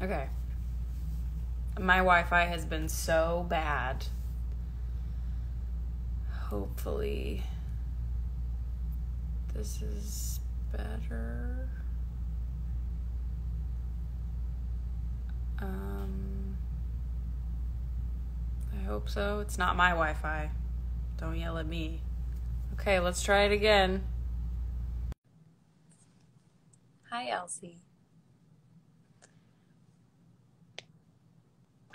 Okay. My Wi Fi has been so bad. Hopefully, this is better. Um, I hope so. It's not my Wi Fi. Don't yell at me. Okay, let's try it again. Hi, Elsie.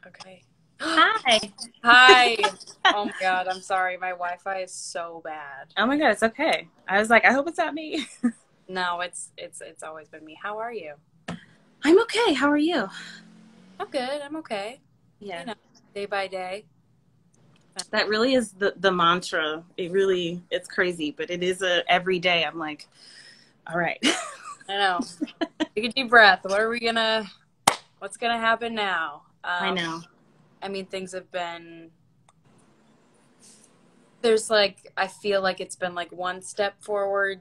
Okay. Hi. Hi. Oh my god, I'm sorry. My Wi-Fi is so bad. Oh my god, it's okay. I was like, I hope it's not me. No, it's it's it's always been me. How are you? I'm okay. How are you? I'm good. I'm okay. Yeah. You know, day by day. That really is the the mantra. It really it's crazy, but it is a every day I'm like, all right. I know. Take a deep breath. What are we gonna? What's gonna happen now? Um, I know. I mean, things have been. There's like I feel like it's been like one step forward,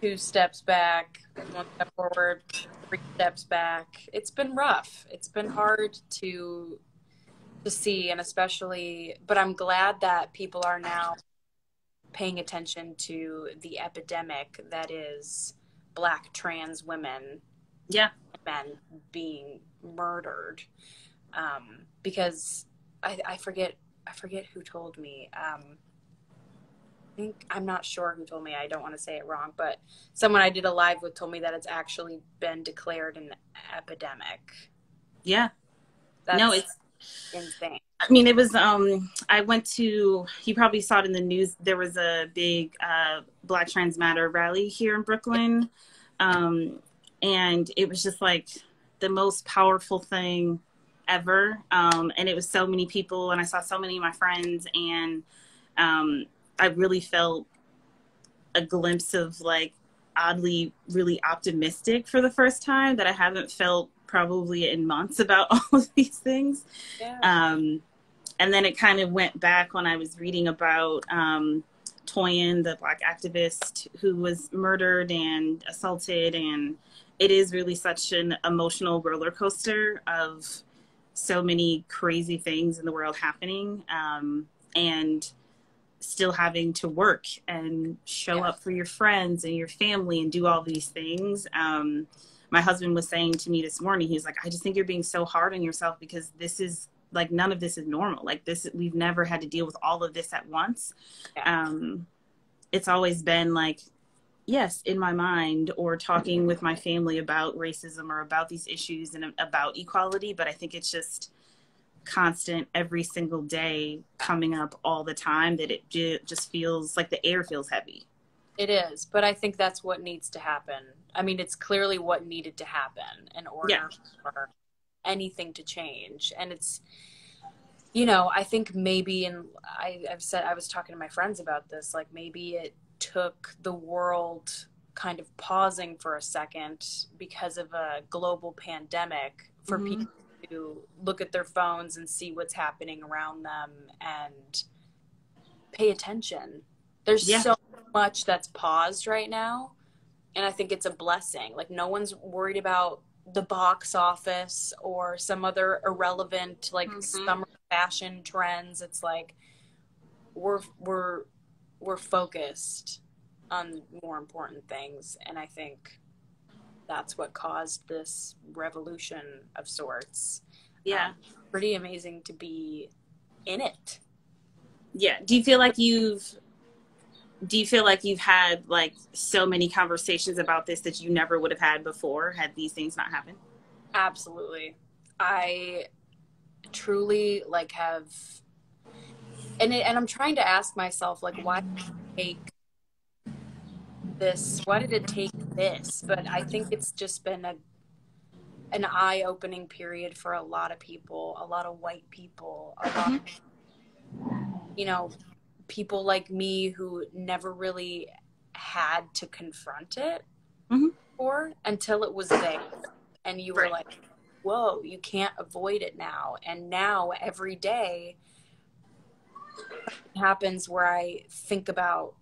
two steps back, one step forward, three steps back. It's been rough. It's been hard to to see, and especially. But I'm glad that people are now paying attention to the epidemic that is Black trans women Yeah. Men being murdered um, because I, I forget I forget who told me. Um, I think I'm not sure who told me. I don't want to say it wrong, but someone I did a live with told me that it's actually been declared an epidemic. Yeah. That's no, it's insane. I mean, it was. Um, I went to. You probably saw it in the news. There was a big uh, Black Trans Matter rally here in Brooklyn, um, and it was just like the most powerful thing ever. Um, and it was so many people, and I saw so many of my friends, and um, I really felt a glimpse of like oddly really optimistic for the first time that I haven't felt probably in months about all of these things. Yeah. Um, and then it kind of went back when I was reading about um, Toyin, the black activist who was murdered and assaulted. And it is really such an emotional roller coaster of so many crazy things in the world happening. Um, and still having to work and show Yeah. up for your friends and your family and do all these things. Um, my husband was saying to me this morning, he's like, I just think you're being so hard on yourself because this is like none of this is normal. Like this, we've never had to deal with all of this at once. Yeah. Um, it's always been like, yes, in my mind or talking with my family about racism or about these issues and about equality. But I think it's just constant every single day coming up all the time that it just feels like the air feels heavy. It is, but I think that's what needs to happen. I mean, it's clearly what needed to happen in order Yeah. for anything to change. And it's, you know, I think maybe, and I, I've said, I was talking to my friends about this, like maybe it took the world kind of pausing for a second because of a global pandemic for Mhm. people to look at their phones and see what's happening around them and pay attention. There's Yeah. so much that's paused right now and i think it's a blessing like no one's worried about the box office or some other irrelevant like Mhm. summer fashion trends it's like we're we're we're focused on more important things and i think that's what caused this revolution of sorts Yeah. Um, pretty amazing to be in it Yeah. Do you feel like you've do you feel like you've had like so many conversations about this that you never would have had before had these things not happened? Absolutely. I truly like have and it, and I'm trying to ask myself like why did it take this why did it take this but I think it's just been a an eye-opening period for a lot of people a lot of white people a lot of, you know people like me who never really had to confront it Mhm. before until it was there and you were Right. like whoa you can't avoid it now and now every day happens where i think about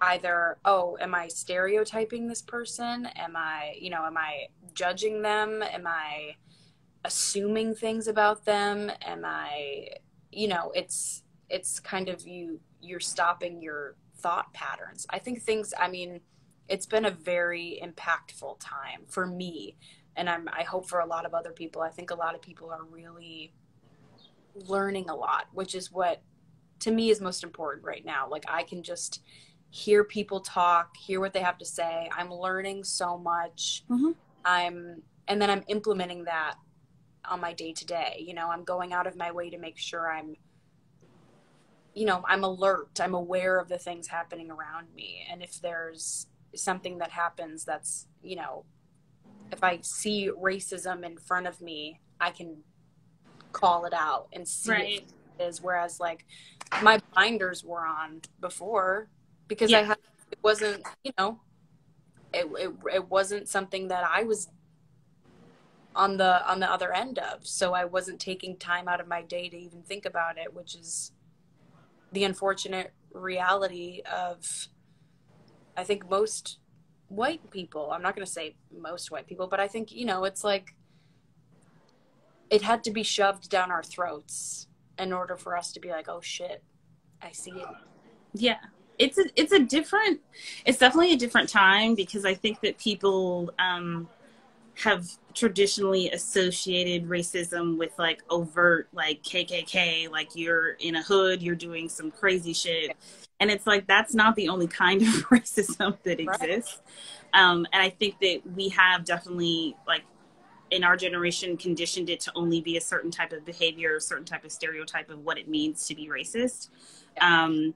either oh am i stereotyping this person? Am i you know am i judging them? Am i assuming things about them? Am i you know it's it's kind of you you're stopping your thought patterns. I think things i mean it's been a very impactful time for me. And i'm i hope for a lot of other people. I think a lot of people are really learning a lot which is what to me is most important right now. Like i can just hear people talk hear what they have to say. I'm learning so much. Mhm. i'm and then i'm implementing that on my day to day you know i'm going out of my way to make sure i'm you know i'm alert. I'm aware of the things happening around me. And if there's something that happens that's you know if i see racism in front of me i can call it out and see Right. it is whereas like my blinders were on before because i had it wasn't you know it, it it wasn't something that i was on the on the other end of. So i wasn't taking time out of my day to even think about it which is the unfortunate reality of i think most white people. I'm not going to say most white people but i think you know it's like it had to be shoved down our throats in order for us to be like oh shit i see it Yeah. It's a it's a different it's definitely a different time because I think that people um have traditionally associated racism with like overt like KKK like you're in a hood you're doing some crazy shit and it's like that's not the only kind of racism that Right. exists um and I think that we have definitely like in our generation conditioned it to only be a certain type of behavior a certain type of stereotype of what it means to be racist. Um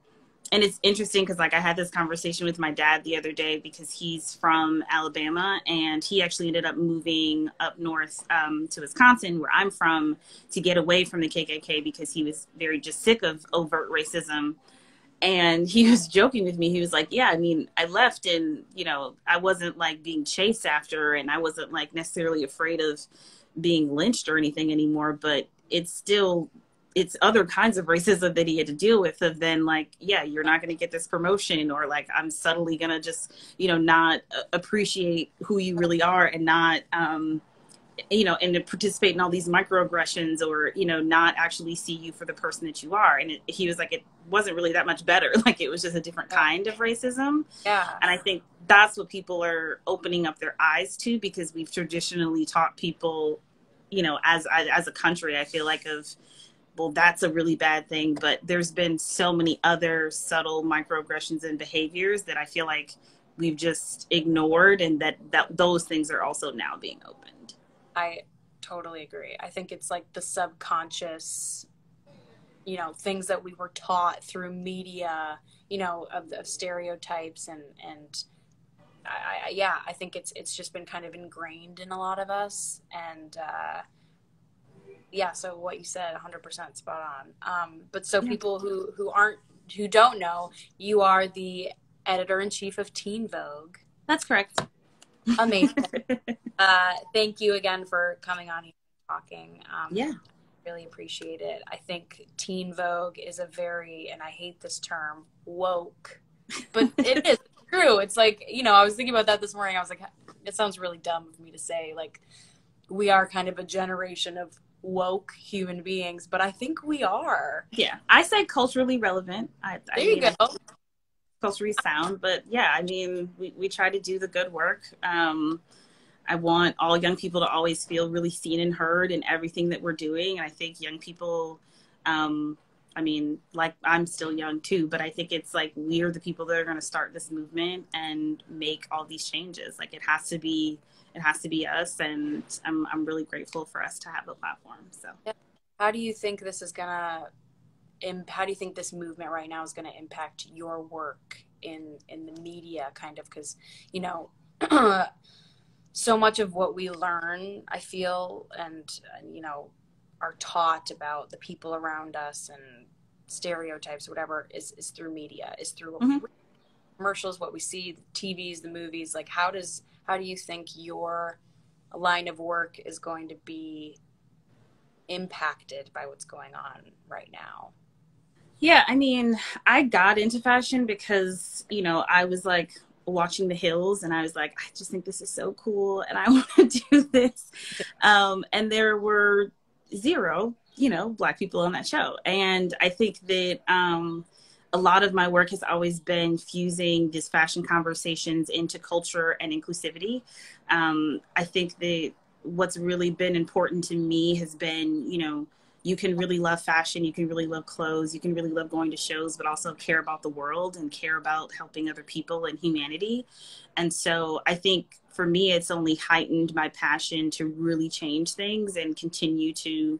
and it's interesting because like i had this conversation with my dad the other day because he's from alabama and he actually ended up moving up north um, to wisconsin where i'm from to get away from the kkk because he was very just sick of overt racism and he was joking with me. He was like yeah i mean i left and you know i wasn't like being chased after and i wasn't like necessarily afraid of being lynched or anything anymore but it's still it's other kinds of racism that he had to deal with of then like yeah you're not going to get this promotion or like i'm subtly going to just you know not uh, appreciate who you really are and not um you know and to participate in all these microaggressions or you know not actually see you for the person that you are. And it, he was like it wasn't really that much better. Like it was just a different kind of racism. Yeah. And I think that's what people are opening up their eyes to because we've traditionally taught people, you know, as as, as a country, I feel like of well, that's a really bad thing. But there's been so many other subtle microaggressions and behaviors that I feel like we've just ignored, and that that those things are also now being opened. I totally agree. I think it's like the subconscious, you know, things that we were taught through media, you know, of, of stereotypes and and I, I, yeah, I think it's it's just been kind of ingrained in a lot of us and. uh yeah, so what you said, 100% spot on. Um, but so people who who aren't who don't know, you are the editor in chief of Teen Vogue. That's correct. Amazing. uh, thank you again for coming on here and talking. Um, yeah. really appreciate it. I think Teen Vogue is a very, and I hate this term, woke, but it is true. It's like, you know, I was thinking about that this morning. I was like, it sounds really dumb of me to say, like, we are kind of a generation of woke human beings, but I think we are. Yeah. I say culturally relevant. I, I There you mean, go. culturally sound but yeah i mean we, we try to do the good work um i want all young people to always feel really seen and heard in everything that we're doing. And i think young people um i mean like i'm still young too but i think it's like we're the people that are going to start this movement and make all these changes. Like it has to be it has to be us and i'm, I'm really grateful for us to have the platform so. How do you think this is going to, how do you think this movement right now is going to impact your work in, in the media kind of? Because, you know, so much of what we learn, I feel, and, and, you know, are taught about the people around us and stereotypes, whatever, is, is through media, is through Mhm. commercials, what we see, the TVs, the movies. Like, how does, how do you think your line of work is going to be impacted by what's going on right now? Yeah, I mean, I got into fashion because, you know, I was like watching The Hills and I was like, I just think this is so cool and I want to do this. Um, and there were zero, you know, black people on that show. And I think that um, a lot of my work has always been fusing these fashion conversations into culture and inclusivity. Um, I think that what's really been important to me has been, you know, you can really love fashion, you can really love clothes, you can really love going to shows, but also care about the world and care about helping other people and humanity. And so I think for me, it's only heightened my passion to really change things and continue to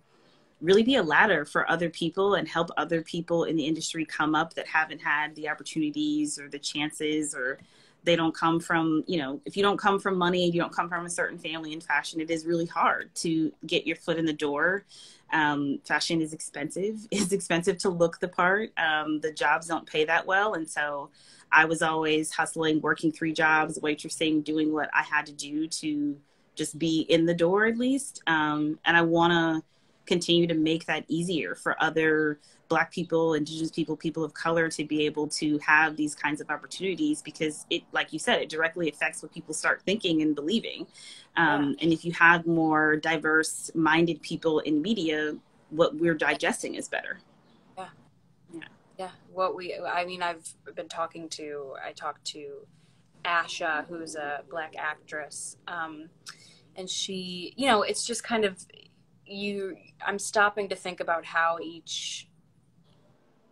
really be a ladder for other people and help other people in the industry come up that haven't had the opportunities or the chances or they don't come from you know if you don't come from money you don't come from a certain family in fashion it is really hard to get your foot in the door. Um, fashion is expensive. It's expensive to look the part. Um, the jobs don't pay that well. And so i was always hustling working three jobs waitressing doing what i had to do to just be in the door at least. Um, and i want to continue to make that easier for other black people indigenous people people of color to be able to have these kinds of opportunities because it like you said it directly affects what people start thinking and believing. Um, yeah. and if you have more diverse minded people in media what we're digesting is better. Yeah. Yeah. Yeah. What we i mean i've been talking to i talked to asha who's a black actress um, and she you know it's just kind of you i'm stopping to think about how each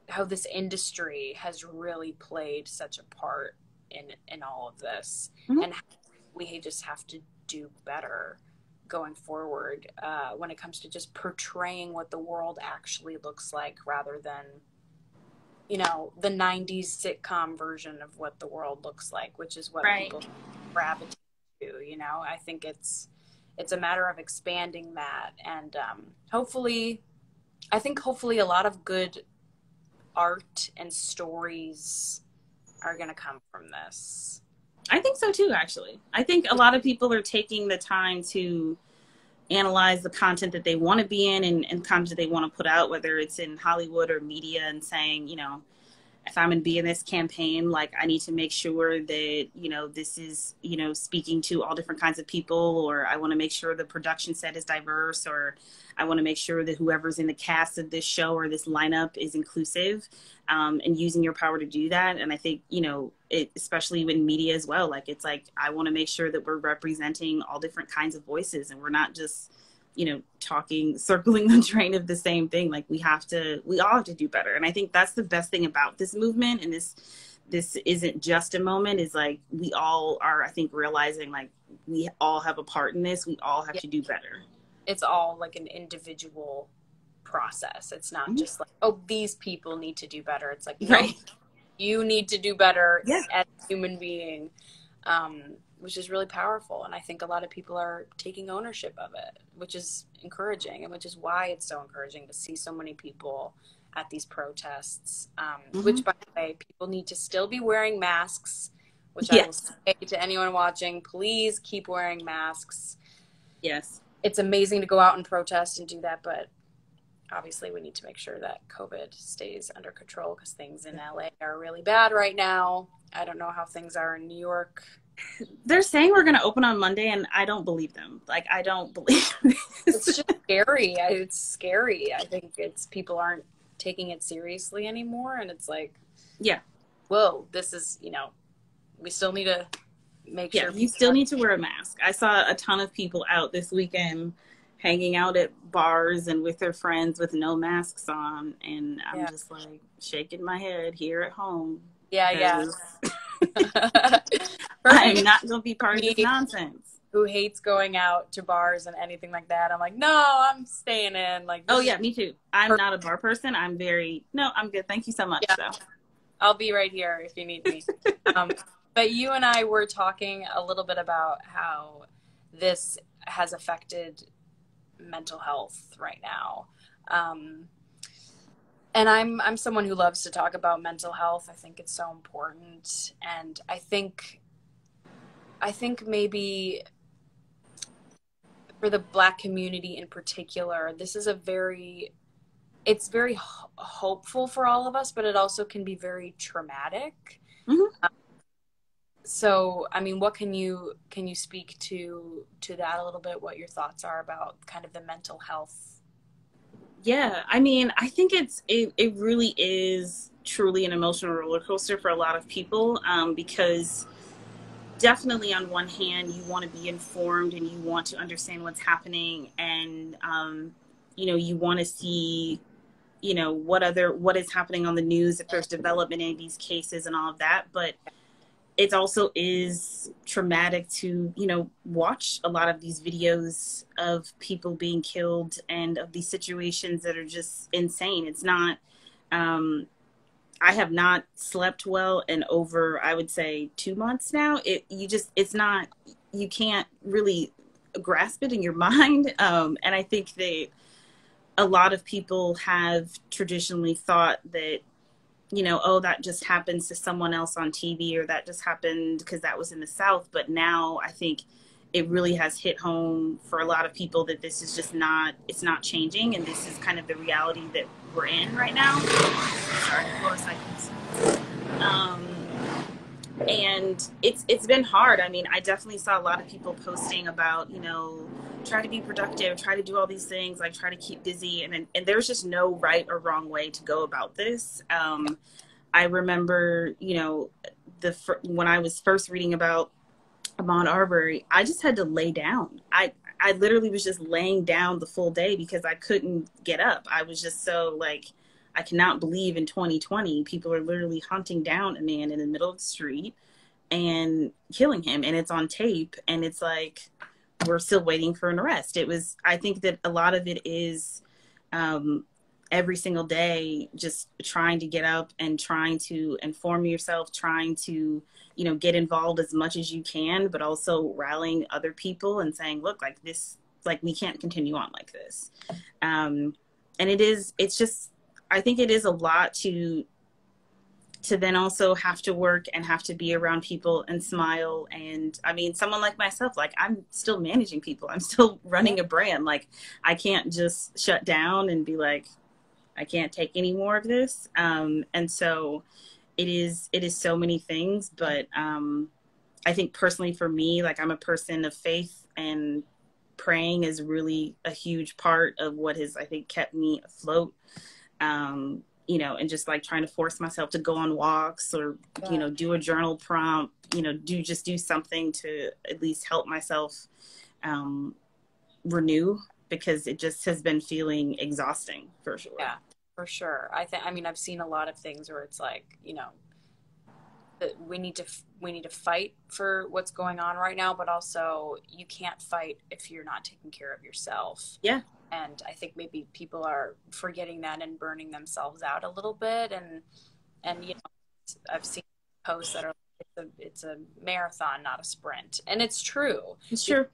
how this industry has really played such a part in in all of this mm-hmm. and we just have to do better going forward uh, when it comes to just portraying what the world actually looks like rather than you know the 90s sitcom version of what the world looks like which is what right. people gravitate to you know i think it's it's a matter of expanding that and um, hopefully i think hopefully a lot of good art and stories are going to come from this. I think so too, actually. I think a lot of people are taking the time to analyze the content that they want to be in and, and content they want to put out, whether it's in Hollywood or media, and saying, you know, if I'm going to be in this campaign, like I need to make sure that, you know, this is, you know, speaking to all different kinds of people, or I want to make sure the production set is diverse, or I want to make sure that whoever's in the cast of this show or this lineup is inclusive um, and using your power to do that. And I think, you know, it, especially in media as well, like it's like, I want to make sure that we're representing all different kinds of voices and we're not just, you know, talking, circling the train of the same thing. Like we have to, we all have to do better. And I think that's the best thing about this movement and this, this isn't just a moment is like we all are i think realizing like we all have a part in this we all have yeah. to do better it's all like an individual process. It's not mm-hmm. just like, oh, these people need to do better. It's like, no, right. you need to do better yeah. as a human being, um, which is really powerful. And I think a lot of people are taking ownership of it, which is encouraging, and which is why it's so encouraging to see so many people at these protests. Um, mm-hmm. Which, by the way, people need to still be wearing masks. Which yes. I will say to anyone watching, please keep wearing masks. Yes it's amazing to go out and protest and do that, but obviously we need to make sure that COVID stays under control because things in LA are really bad right now. I don't know how things are in New York. They're saying we're going to open on Monday, and I don't believe them. Like, I don't believe it's just scary. It's scary. I think it's people aren't taking it seriously anymore, and it's like, yeah, whoa, this is you know, we still need to make yeah, sure you still need to wear a mask. I saw a ton of people out this weekend hanging out at bars and with their friends with no masks on and I'm yeah. just like shaking my head here at home. Yeah, yeah. I'm not gonna be part of this nonsense. Who hates going out to bars and anything like that? I'm like, no, I'm staying in. Like, oh yeah, me too. I'm not a bar person. I'm very no. I'm good. Thank you so much. Yeah. So. I'll be right here if you need me. um, but you and I were talking a little bit about how this has affected mental health right now. Um, and I'm I'm someone who loves to talk about mental health. I think it's so important, and I think I think maybe for the Black community in particular, this is a very it's very ho- hopeful for all of us, but it also can be very traumatic. Mm-hmm. Um, so, I mean, what can you can you speak to to that a little bit? What your thoughts are about kind of the mental health? Yeah, I mean, I think it's it, it really is truly an emotional roller coaster for a lot of people um, because definitely on one hand you want to be informed and you want to understand what's happening and um, you know you want to see you know what other what is happening on the news if there's development in these cases and all of that. But it also is traumatic to you know watch a lot of these videos of people being killed and of these situations that are just insane. It's not um i have not slept well in over i would say two months now. It you just it's not you can't really grasp it in your mind. Um and i think that a lot of people have traditionally thought that you know oh that just happens to someone else on tv or that just happened because that was in the south. But now i think it really has hit home for a lot of people that this is just not it's not changing. And this is kind of the reality that we're in right now sorry motorcycles um, and it's it's been hard i mean i definitely saw a lot of people posting about you know try to be productive, try to do all these things, like try to keep busy. And and there's just no right or wrong way to go about this. Um, I remember, you know, the when I was first reading about Ahmaud Arbery, I just had to lay down. I I literally was just laying down the full day because I couldn't get up. I was just so like I cannot believe in 2020 people are literally hunting down a man in the middle of the street and killing him and it's on tape and it's like we're still waiting for an arrest. It was, I think that a lot of it is um, every single day just trying to get up and trying to inform yourself, trying to, you know, get involved as much as you can, but also rallying other people and saying, look, like this, like we can't continue on like this. Um, and it is, it's just, I think it is a lot to to then also have to work and have to be around people and smile. And i mean someone like myself like i'm still managing people. I'm still running a brand. Like i can't just shut down and be like i can't take any more of this. Um, and so it is it is so many things but um, i think personally for me like i'm a person of faith and praying is really a huge part of what has i think kept me afloat um, you know, and just like trying to force myself to go on walks or, yeah. you know, do a journal prompt, you know, do just do something to at least help myself um, renew because it just has been feeling exhausting for sure. Yeah, for sure. I think, I mean, I've seen a lot of things where it's like, you know, we need to we need to fight for what's going on right now but also you can't fight if you're not taking care of yourself. Yeah. And i think maybe people are forgetting that and burning themselves out a little bit. And and you know i've seen posts that are it's a, it's a marathon not a sprint. And it's true. It's true.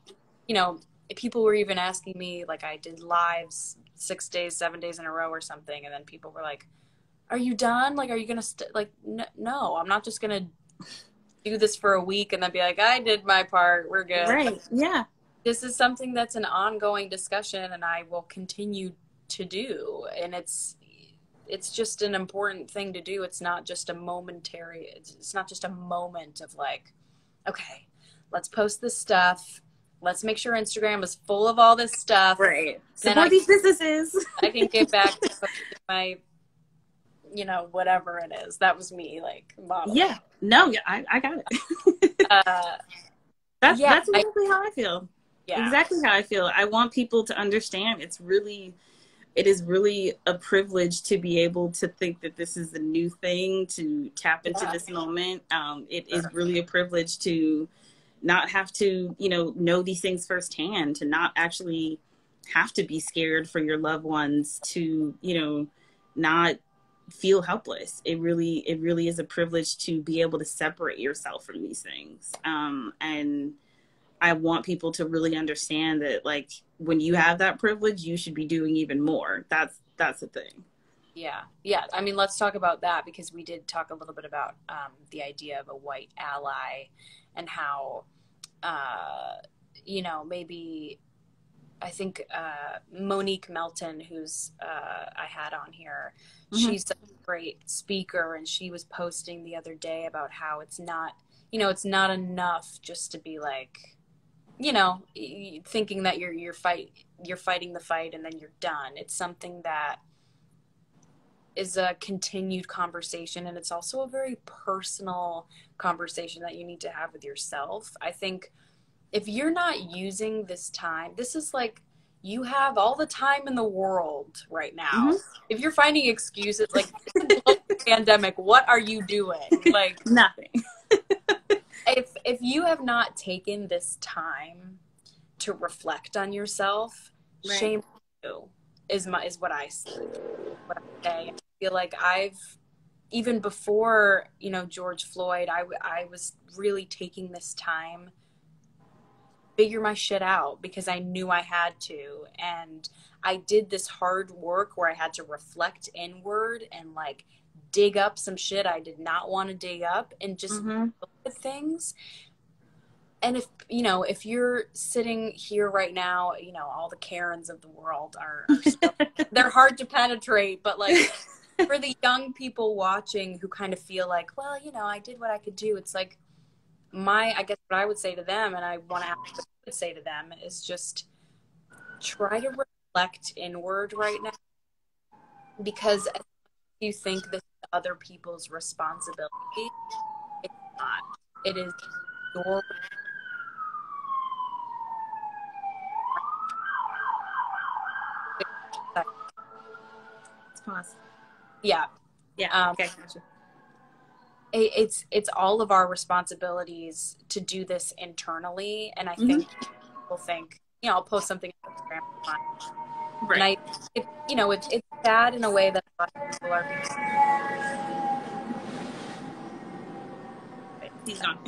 You know people were even asking me like i did lives six days seven days in a row or something. And then people were like are you done? Like are you gonna st-? like n- no i'm not just gonna do this for a week and then be like i did my part. We're good. Right. Yeah. This is something that's an ongoing discussion and I will continue to do. And it's it's just an important thing to do. It's not just a momentary it's not just a moment of like okay let's post this stuff let's make sure instagram is full of all this stuff right support I, these businesses i can get back to my you know whatever it is that was me like modeling. yeah no yeah i, I got it uh, that's yeah, that's exactly I, how i feel yeah. exactly how I feel. I want people to understand it's really it is really a privilege to be able to think that this is a new thing to tap into yeah. this moment. Um, it is really a privilege to not have to, you know, know these things firsthand, to not actually have to be scared for your loved ones, to, you know, not feel helpless. It really, it really is a privilege to be able to separate yourself from these things. Um, and I want people to really understand that like when you have that privilege, you should be doing even more. That's that's the thing. Yeah, yeah. I mean, let's talk about that because we did talk a little bit about um, the idea of a white ally and how, uh, you know, maybe I think uh, Monique Melton, who's uh, I had on here, Mhm. she's a great speaker, and she was posting the other day about how it's not, you know, it's not enough just to be like, you know, thinking that you're you're fight you're fighting the fight and then you're done. It's something that is a continued conversation, and it's also a very personal conversation that you need to have with yourself. I think if you're not using this time, this is like you have all the time in the world right now. Mhm. If you're finding excuses like it's a global pandemic, what are you doing? Like Nothing. if if you have not taken this time to reflect on yourself, Right. shame on you is my is what I s- what I say. I feel like I've even before you know George Floyd, I I was really taking this time figure my shit out because I knew I had to and I did this hard work where I had to reflect inward and like dig up some shit I did not want to dig up and just Mhm. look at things and if you know if you're sitting here right now you know all the karens of the world are, are still, they're hard to penetrate but like for the young people watching who kind of feel like well you know i did what i could do it's like my i guess what i would say to them and i want to would say to them is just try to reflect inward right now because you think this is other people's responsibility it's not it is your pause. Yeah Yeah. Um, okay. Gotcha. it, it's it's all of our responsibilities to do this internally and i Mhm. think people think you know i'll post something on instagram fine. and Right. i it, you know it's it's sad in a way that a lot of people are He's gone.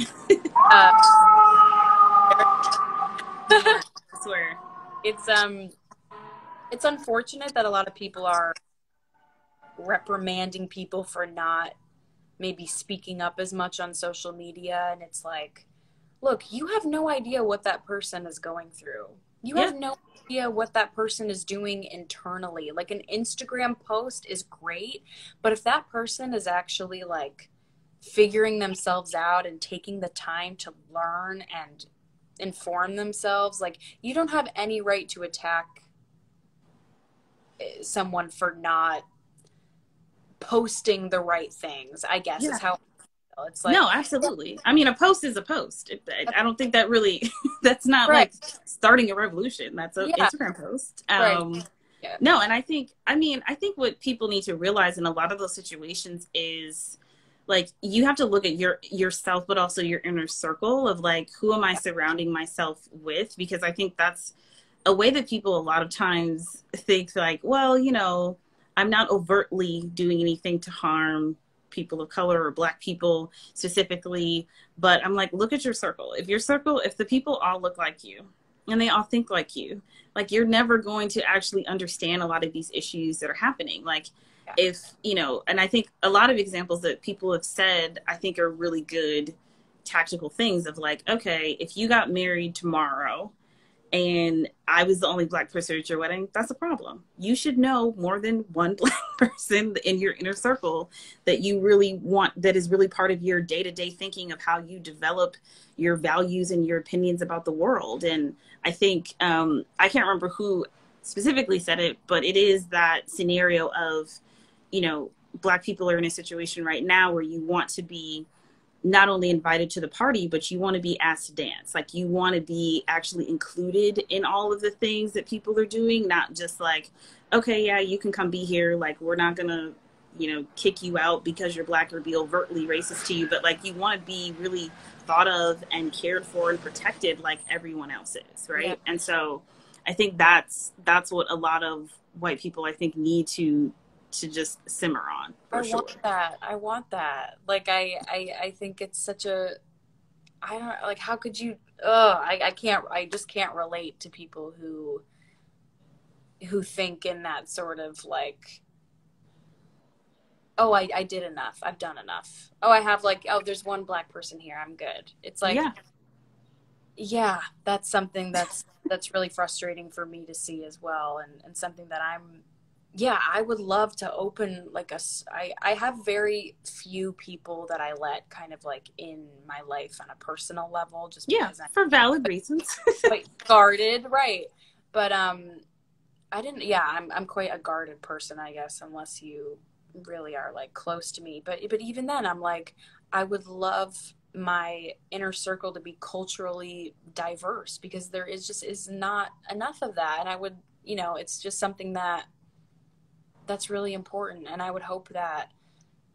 uh, I swear. it's um it's unfortunate that a lot of people are reprimanding people for not maybe speaking up as much on social media. And it's like look you have no idea what that person is going through. You have no idea what that person is doing internally. Like an instagram post is great but if that person is actually like figuring themselves out and taking the time to learn and inform themselves like you don't have any right to attack eh, someone for not posting the right things i guess Yeah. is how it's like no, absolutely. I mean, a post is a post. It, I- don't think that really. that's not Right. like starting a revolution. That's an Yeah. Instagram post. Right. Um, Yeah. No, and I think. I mean, I think what people need to realize in a lot of those situations is like you have to look at your yourself but also your inner circle of like who am i surrounding myself with because i think that's a way that people a lot of times think like well you know i'm not overtly doing anything to harm people of color or black people specifically but i'm like look at your circle if your circle if the people all look like you and they all think like you like you're never going to actually understand a lot of these issues that are happening like Yeah. if you know and i think a lot of examples that people have said i think are really good tactical things of like okay if you got married tomorrow and I was the only black person at your wedding, that's a problem. You should know more than one black person in your inner circle that you really want, that is really part of your day to day thinking of how you develop your values and your opinions about the world. And I think, um, I can't remember who specifically said it, but it is that scenario of, you know, black people are in a situation right now where you want to be not only invited to the party, but you want to be asked to dance. Like you want to be actually included in all of the things that people are doing, not just like, okay, yeah, you can come be here. Like we're not gonna, you know, kick you out because you're black or be overtly racist to you, but like you want to be really thought of and cared for and protected like everyone else is, right? Yeah. And so I think that's that's what a lot of white people I think need to to just simmer on I sure. want that. I want that. Like I, I, I think it's such a. I don't like. How could you? Ugh, I, I can't. I just can't relate to people who. Who think in that sort of like. Oh, I, I did enough. I've done enough. Oh, I have like. Oh, there's one black person here. I'm good. It's like. yeah. Yeah, that's something that's that's really frustrating for me to see as well and, and something that i'm yeah i would love to open like a I, I have very few people that i let kind of like in my life on a personal level just yeah I'm, for valid reasons. quite guarded right. But um i didn't yeah i'm, I'm quite a guarded person i guess unless you really are like close to me. But but even then i'm like i would love my inner circle to be culturally diverse because there is just is not enough of that. And i would you know it's just something that that's really important and i would hope that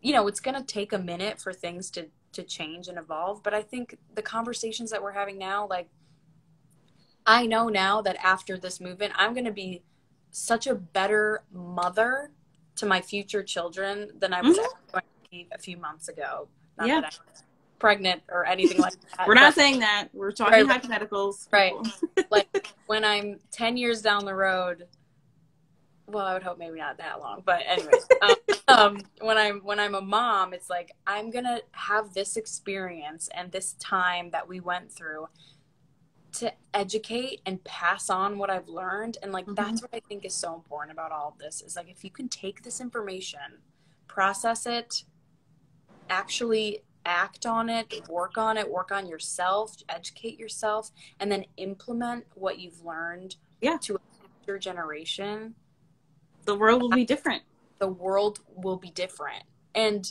you know it's going to take a minute for things to to change and evolve but i think the conversations that we're having now like i know now that after this movement i'm going to be such a better mother to my future children than i was mm-hmm. a few months ago Not yeah pregnant or anything like that. We're not but, saying that. We're talking right, hypotheticals. Right. like when I'm 10 years down the road, well, I would hope maybe not that long, but anyways, um, um, when I'm when I'm a mom, it's like I'm gonna have this experience and this time that we went through to educate and pass on what I've learned, and like mm-hmm. that's what I think is so important about all of this. Is like if you can take this information, process it, actually act on it, work on it, work on yourself, educate yourself, and then implement what you've learned yeah. to future generation, the world will be different. The world will be different. And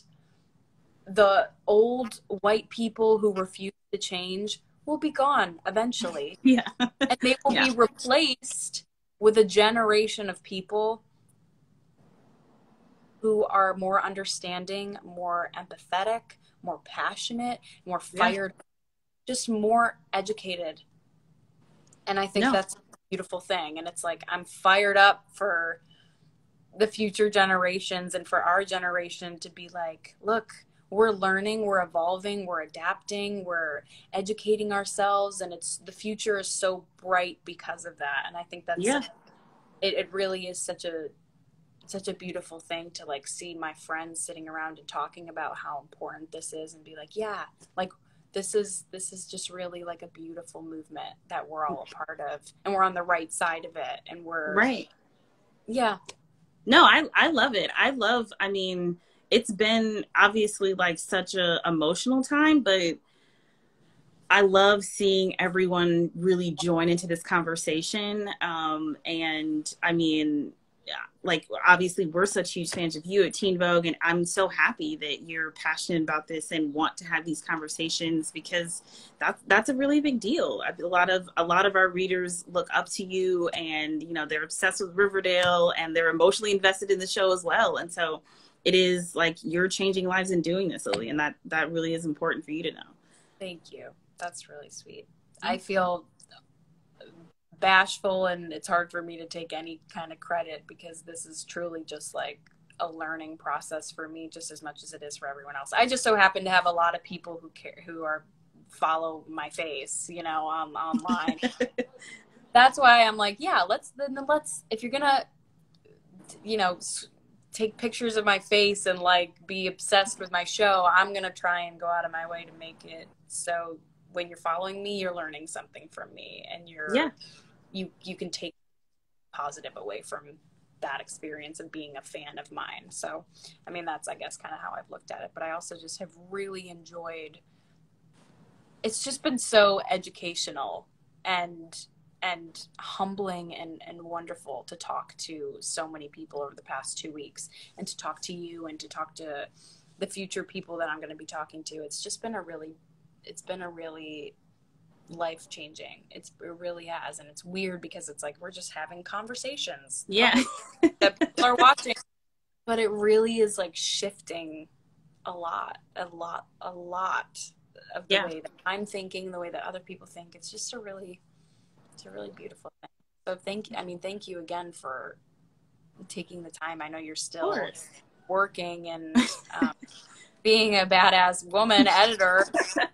the old white people who refuse to change will be gone eventually. Yeah. and they will yeah. be replaced with a generation of people who are more understanding, more empathetic, more passionate, more fired, yeah. just more educated. And I think no. that's a beautiful thing. And it's like, I'm fired up for the future generations and for our generation to be like, look, we're learning, we're evolving, we're adapting, we're educating ourselves, and it's the future is so bright because of that. And I think that's yeah. it, it really is such a such a beautiful thing to like see my friends sitting around and talking about how important this is and be like yeah like this is this is just really like a beautiful movement that we're all a part of and we're on the right side of it and we're right yeah no i i love it i love i mean it's been obviously like such a emotional time but I love seeing everyone really join into this conversation. Um, and I mean, like obviously we're such huge fans of you at Teen Vogue, and I'm so happy that you're passionate about this and want to have these conversations because that's that's a really big deal. A lot of a lot of our readers look up to you, and you know they're obsessed with Riverdale, and they're emotionally invested in the show as well. And so it is like you're changing lives in doing this, Lili, and that that really is important for you to know. Thank you. That's really sweet. I feel bashful and it's hard for me to take any kind of credit because this is truly just like a learning process for me just as much as it is for everyone else. I just so happen to have a lot of people who care who are follow my face, you know, um, online. That's why I'm like, yeah, let's then let's if you're gonna, you know, take pictures of my face and like be obsessed with my show, I'm gonna try and go out of my way to make it so when you're following me, you're learning something from me and you're yeah you you can take positive away from that experience of being a fan of mine. So, I mean, that's I guess kind of how I've looked at it. But I also just have really enjoyed. It's just been so educational and and humbling and, and wonderful to talk to so many people over the past two weeks and to talk to you and to talk to the future people that I'm going to be talking to. It's just been a really, it's been a really life changing. It's it really has, and it's weird because it's like we're just having conversations. Yeah, that people are watching, but it really is like shifting a lot, a lot, a lot of the yeah. way that I'm thinking, the way that other people think. It's just a really, it's a really beautiful thing. So thank you. I mean, thank you again for taking the time. I know you're still working and um, being a badass woman editor.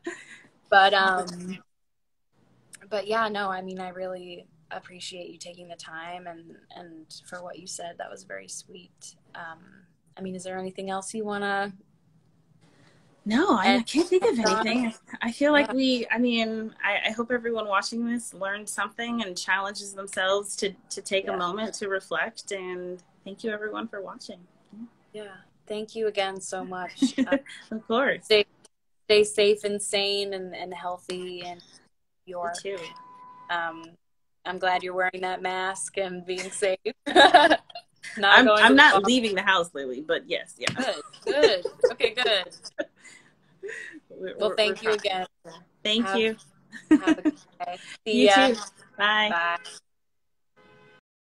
but um but yeah, no, I mean, I really appreciate you taking the time and and for what you said. That was very sweet. Um, I mean, is there anything else you want to No, I, I can't think of anything. I feel like we, I mean, I, I, hope everyone watching this learned something and challenges themselves to, to take yeah. a moment to reflect. And thank you, everyone, for watching. Yeah. Thank you again so much. of course. Stay, stay safe and sane and, and healthy. And you're, too. Um, I'm glad you're wearing that mask and being safe. not I'm, I'm not leaving the house, Lili, but yes, yeah. Good, good. Okay, good. We're, well, thank you again. Thank have, you. Have a good day. See you ya. too. Bye. Bye.